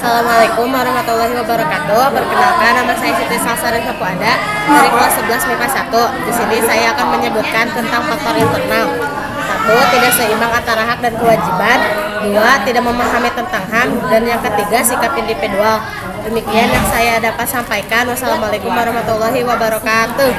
Assalamualaikum warahmatullahi wabarakatuh. Perkenalkan nama saya Siti Salsari Sapuada dari kelas 11 MIPA 1. Di sini saya akan menyebutkan tentang faktor internal. Satu, tidak seimbang antara hak dan kewajiban. Dua, tidak memahami tentang HAM. Dan yang ketiga, sikap individual. Demikian yang saya dapat sampaikan. Wassalamualaikum warahmatullahi wabarakatuh.